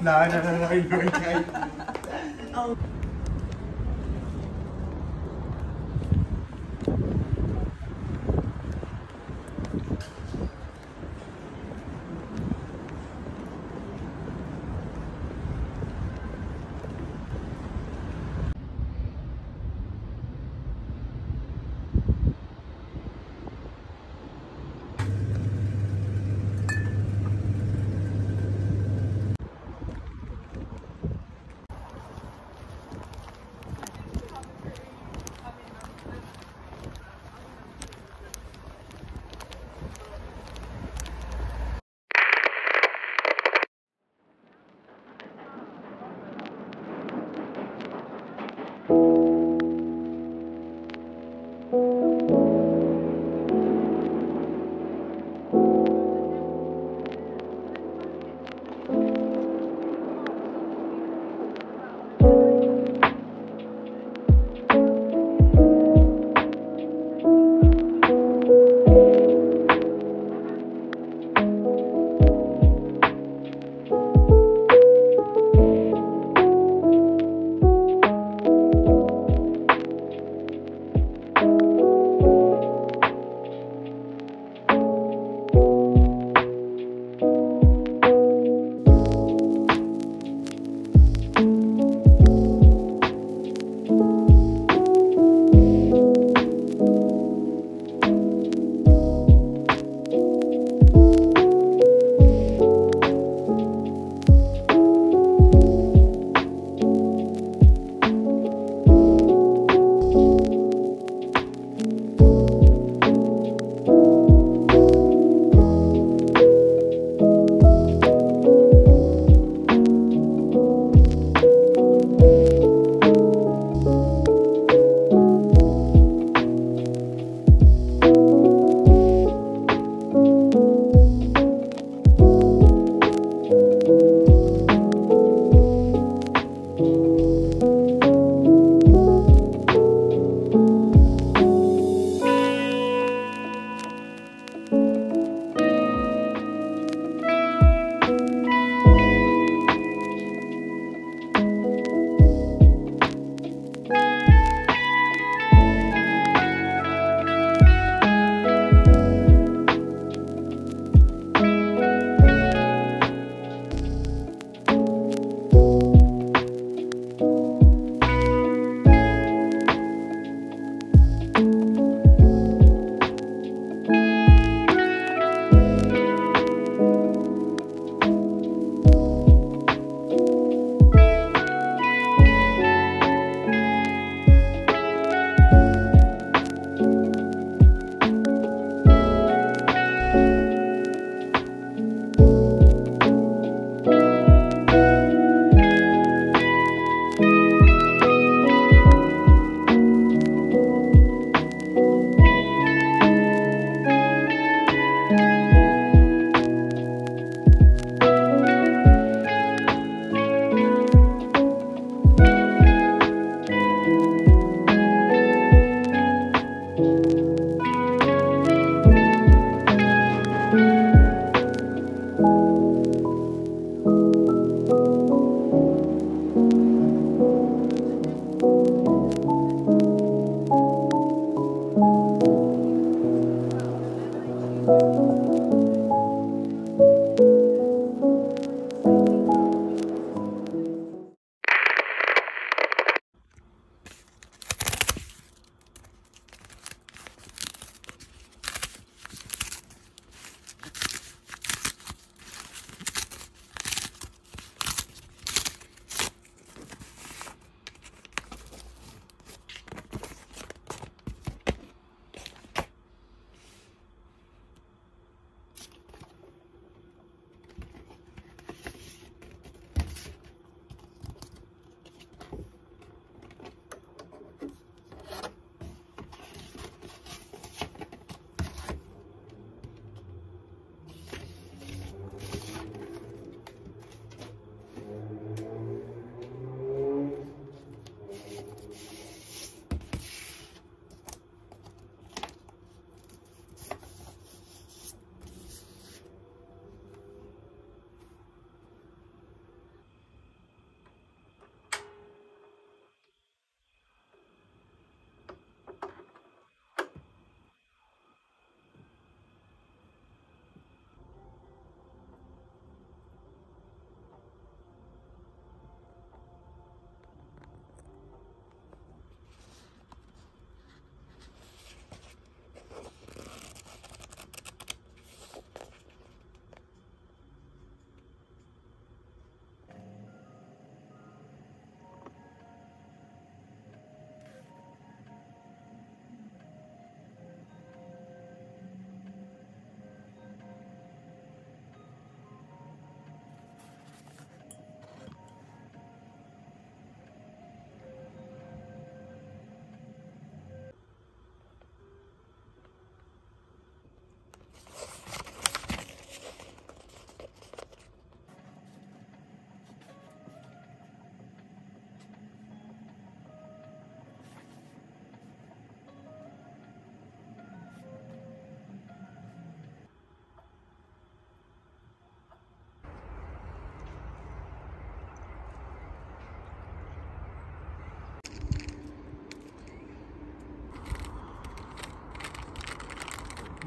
No, no, no, no, you're okay. Oh.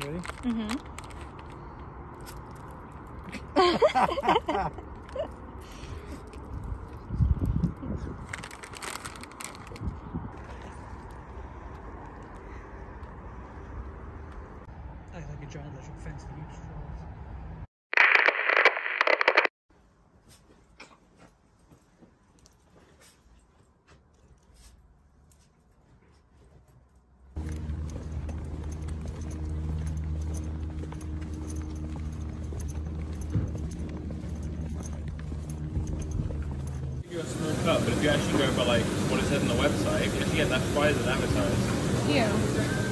Ready? Mm-hmm. I like a giant electric fence for each straws. you a small cut, but if you actually go by like what it on the website, you actually get that price as advertised. Yeah.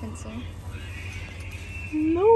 Pencil. No.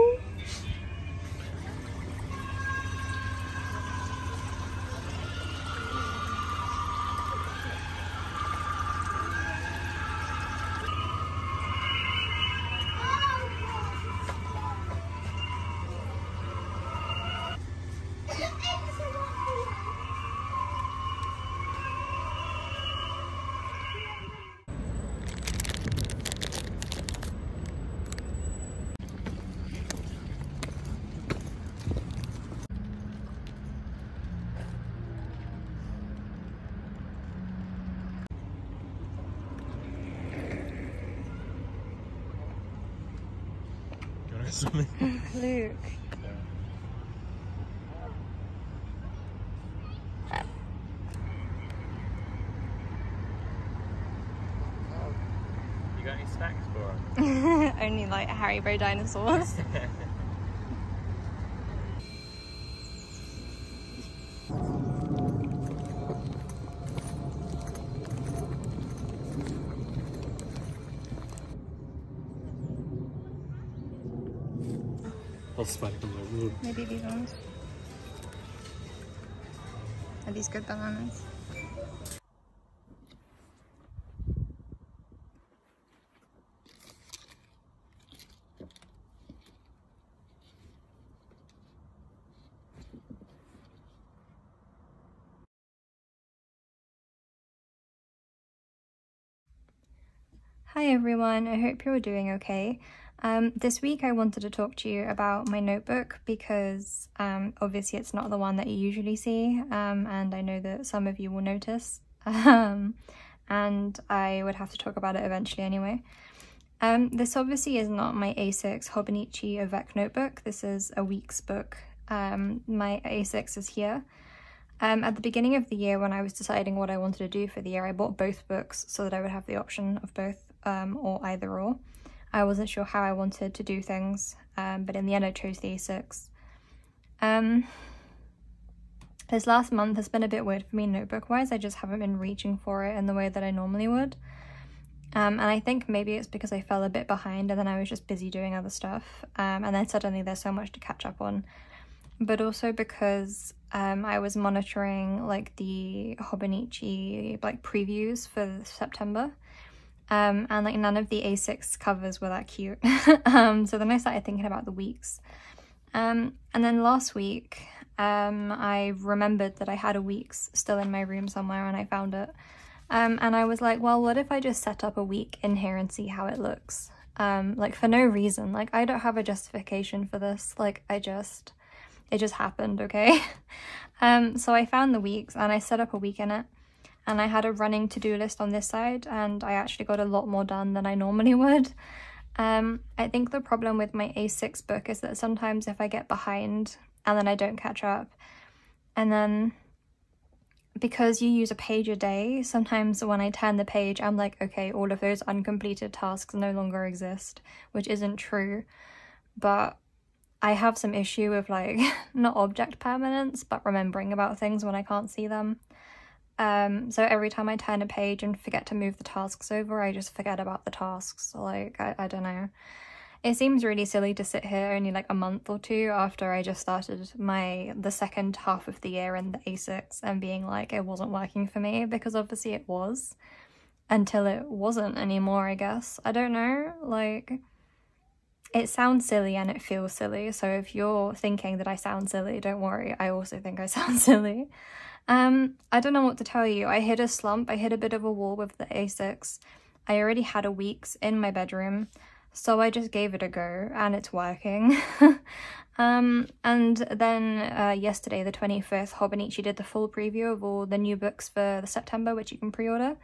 Something? Luke. You got any snacks for us? Only like Harry Haribo dinosaurs. I'll spider comes over. Maybe these ones. Are these good bananas? Hi everyone, I hope you're doing okay. Um, this week I wanted to talk to you about my notebook because um, obviously it's not the one that you usually see um, and I know that some of you will notice um, and I would have to talk about it eventually anyway. Um, this obviously is not my A6 Hobonichi Avec notebook, this is a week's book. Um, my A6 is here. Um, at the beginning of the year, when I was deciding what I wanted to do for the year, I bought both books so that I would have the option of both um, or either or. I wasn't sure how I wanted to do things, um, but in the end, I chose the A6. Um, this last month has been a bit weird for me notebook wise. I just haven't been reaching for it in the way that I normally would. Um, and I think maybe it's because I fell a bit behind and then I was just busy doing other stuff. Um, and then suddenly there's so much to catch up on. But also because um, I was monitoring like the Hobonichi like previews for September. Um, and like none of the A6 covers were that cute. um, so then I started thinking about the weeks. Um, and then last week, um, I remembered that I had a weeks still in my room somewhere and I found it. Um, and I was like, well, what if I just set up a week in here and see how it looks? Um, like for no reason. Like I don't have a justification for this. Like I just, it just happened, okay? so I found the weeks and I set up a week in it and I had a running to-do list on this side and I actually got a lot more done than I normally would. Um, I think the problem with my A6 book is that sometimes if I get behind and then I don't catch up and then because you use a page a day, sometimes when I turn the page, I'm like, okay, all of those uncompleted tasks no longer exist, which isn't true. But I have some issue with like, not object permanence, but remembering about things when I can't see them. Um, so every time I turn a page and forget to move the tasks over, I just forget about the tasks. Like, I, I don't know. It seems really silly to sit here only like a month or two after I just started my the second half of the year in the A6 and being like it wasn't working for me because obviously it was until it wasn't anymore, I guess. I don't know, like it sounds silly and it feels silly. So if you're thinking that I sound silly, don't worry. I also think I sound silly. Um, I don't know what to tell you. I hit a slump. I hit a bit of a wall with the A6. I already had a week's in my bedroom. So I just gave it a go and it's working. um, and then uh, yesterday, the 25th, Hobonichi did the full preview of all the new books for the September, which you can pre-order,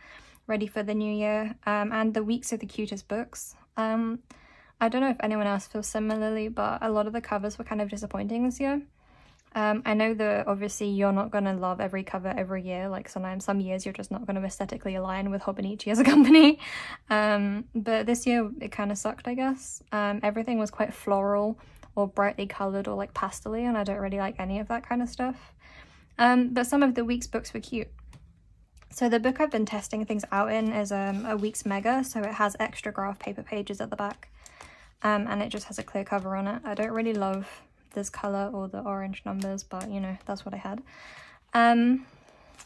ready for the new year, um, and the weeks of the cutest books. Um, I don't know if anyone else feels similarly, but a lot of the covers were kind of disappointing this year. Um, I know that obviously you're not going to love every cover every year, like sometimes some years you're just not going to aesthetically align with Hobonichi as a company. Um, but this year it kind of sucked, I guess. Um, everything was quite floral or brightly coloured or like pastely and I don't really like any of that kind of stuff. Um, but some of the week's books were cute. So the book I've been testing things out in is um, a week's mega, so it has extra graph paper pages at the back. Um, and it just has a clear cover on it. I don't really love this color or the orange numbers, but you know, that's what I had. Um,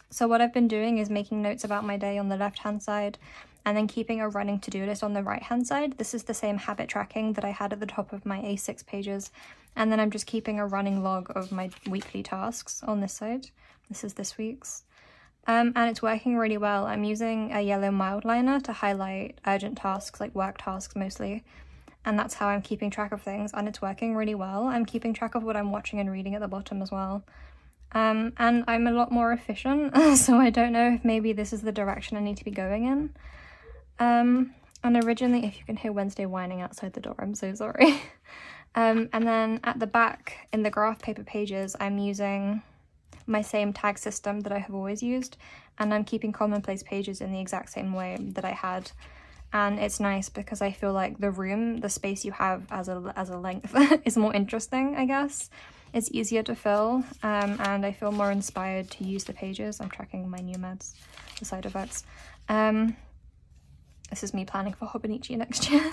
so what I've been doing is making notes about my day on the left hand side and then keeping a running to-do list on the right hand side. This is the same habit tracking that I had at the top of my A6 pages. And then I'm just keeping a running log of my weekly tasks on this side. This is this week's. Um, and it's working really well. I'm using a yellow Mildliner to highlight urgent tasks, like work tasks mostly and that's how I'm keeping track of things and it's working really well. I'm keeping track of what I'm watching and reading at the bottom as well. Um, and I'm a lot more efficient, so I don't know if maybe this is the direction I need to be going in. Um, and originally, if you can hear Wednesday whining outside the door, I'm so sorry. um, and then at the back, in the graph paper pages, I'm using my same tag system that I have always used, and I'm keeping commonplace pages in the exact same way that I had and it's nice because I feel like the room, the space you have as a, as a length is more interesting, I guess. It's easier to fill um, and I feel more inspired to use the pages. I'm tracking my new meds, the side effects. Um, this is me planning for Hobonichi next year.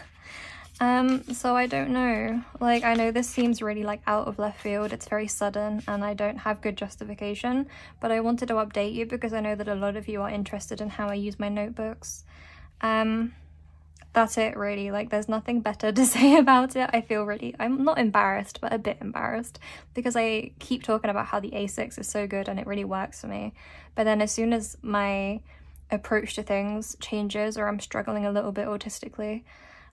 um, so I don't know. Like, I know this seems really like out of left field. It's very sudden and I don't have good justification, but I wanted to update you because I know that a lot of you are interested in how I use my notebooks. Um, that's it really. Like there's nothing better to say about it. I feel really i'm not embarrassed but a bit embarrassed because i keep talking about how the a6 is so good and it really works for me. But then as soon as my approach to things changes or i'm struggling a little bit autistically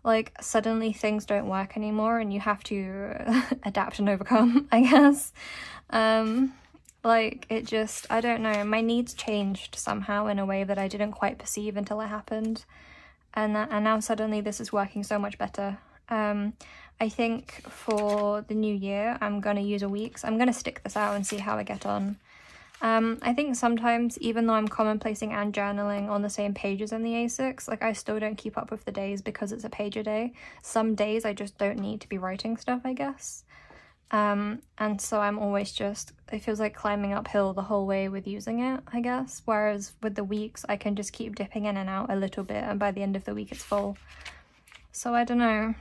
like suddenly things don't work anymore and you have to adapt and overcome i guess. Um like it just i don't know. My needs changed somehow in a way that i didn't quite perceive until it happened and, that, and now suddenly this is working so much better. Um, I think for the new year, I'm going to use a week. So I'm going to stick this out and see how I get on. Um, I think sometimes, even though I'm commonplacing and journaling on the same pages in the A6, like I still don't keep up with the days because it's a page a day. Some days I just don't need to be writing stuff, I guess. Um, and so I'm always just, it feels like climbing uphill the whole way with using it, I guess. Whereas with the weeks, I can just keep dipping in and out a little bit and by the end of the week it's full. So I don't know.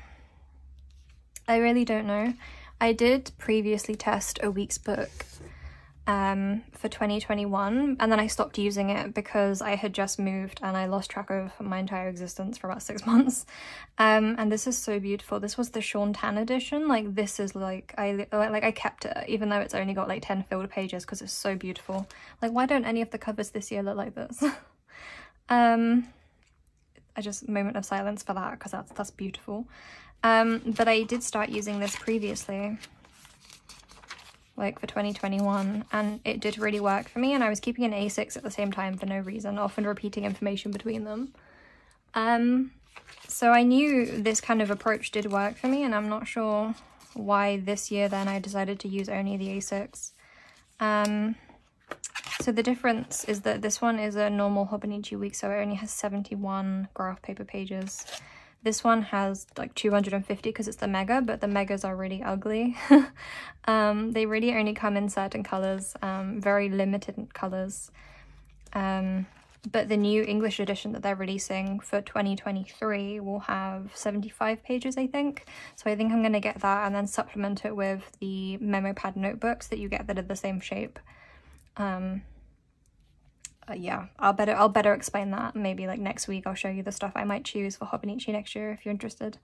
I really don't know. I did previously test a week's book um, for 2021 and then I stopped using it because I had just moved and I lost track of my entire existence for about six months. Um, and this is so beautiful. This was the Shaun Tan edition. Like this is like, I like I kept it even though it's only got like 10 filled pages because it's so beautiful. Like why don't any of the covers this year look like this? um, I just moment of silence for that because that's, that's beautiful. Um, but I did start using this previously like for 2021 and it did really work for me and I was keeping an A6 at the same time for no reason, often repeating information between them. Um, so I knew this kind of approach did work for me and I'm not sure why this year then I decided to use only the A6. Um, so the difference is that this one is a normal Hobonichi week so it only has 71 graph paper pages this one has like 250 because it's the mega, but the megas are really ugly. um, they really only come in certain colors, um, very limited colors. Um, but the new English edition that they're releasing for 2023 will have 75 pages, I think. So I think I'm going to get that and then supplement it with the memo pad notebooks that you get that are the same shape. Um, uh, yeah, I'll better I'll better explain that. Maybe like next week I'll show you the stuff I might choose for Hobonichi next year if you're interested.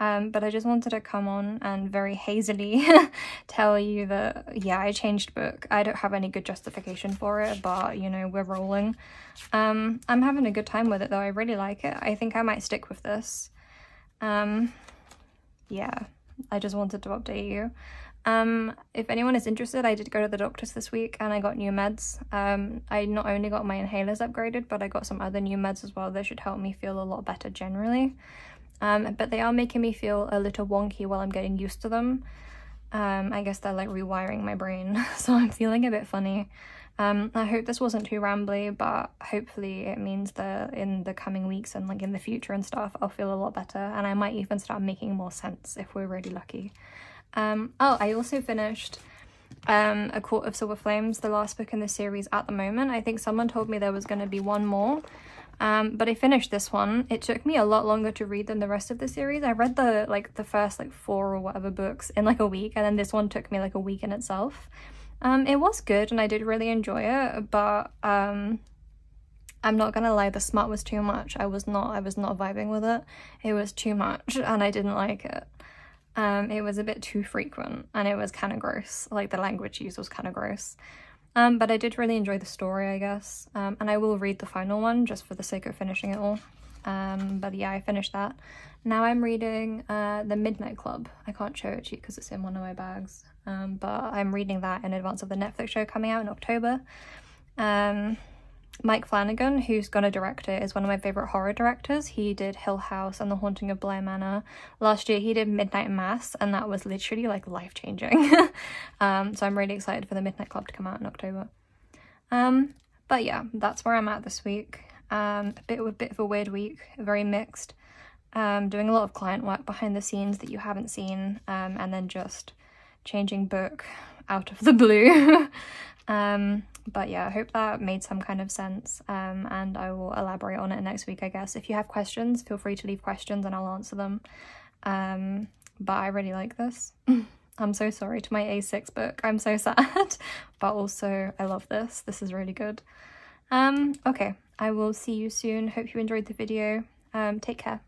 Um, but I just wanted to come on and very hazily tell you that, yeah, I changed book. I don't have any good justification for it, but, you know, we're rolling. Um, I'm having a good time with it, though. I really like it. I think I might stick with this. Um, yeah, I just wanted to update you. Um, if anyone is interested, I did go to the doctor's this week and I got new meds. Um, I not only got my inhalers upgraded, but I got some other new meds as well that should help me feel a lot better generally. Um, but they are making me feel a little wonky while I'm getting used to them. Um, I guess they're like rewiring my brain, so I'm feeling a bit funny. Um, I hope this wasn't too rambly, but hopefully it means that in the coming weeks and like in the future and stuff, I'll feel a lot better and I might even start making more sense if we're really lucky. Um, oh, I also finished um, A Court of Silver Flames, the last book in the series at the moment. I think someone told me there was going to be one more, um, but I finished this one. It took me a lot longer to read than the rest of the series. I read the like the first like four or whatever books in like a week, and then this one took me like a week in itself. Um, it was good and I did really enjoy it, but um, I'm not gonna lie, the smut was too much. I was not, I was not vibing with it. It was too much and I didn't like it. Um, it was a bit too frequent and it was kind of gross. Like the language used was kind of gross. Um, but I did really enjoy the story, I guess. Um, and I will read the final one just for the sake of finishing it all. Um, but yeah, I finished that. Now I'm reading uh, The Midnight Club. I can't show it to you because it's in one of my bags. Um, but I'm reading that in advance of the Netflix show coming out in October. Um, Mike Flanagan, who's gonna direct it, is one of my favorite horror directors. He did Hill House and The Haunting of Bly Manor. Last year he did Midnight Mass, and that was literally like life changing. um, so I'm really excited for the Midnight Club to come out in October. Um, but yeah, that's where I'm at this week. Um, a bit of a bit of a weird week, very mixed. Um, doing a lot of client work behind the scenes that you haven't seen, um, and then just changing book out of the blue. um, but yeah, I hope that made some kind of sense um, and I will elaborate on it next week, I guess. If you have questions, feel free to leave questions and I'll answer them. Um, but I really like this. I'm so sorry to my A6 book. I'm so sad. but also, I love this. This is really good. Um, okay, I will see you soon. Hope you enjoyed the video. Um, take care.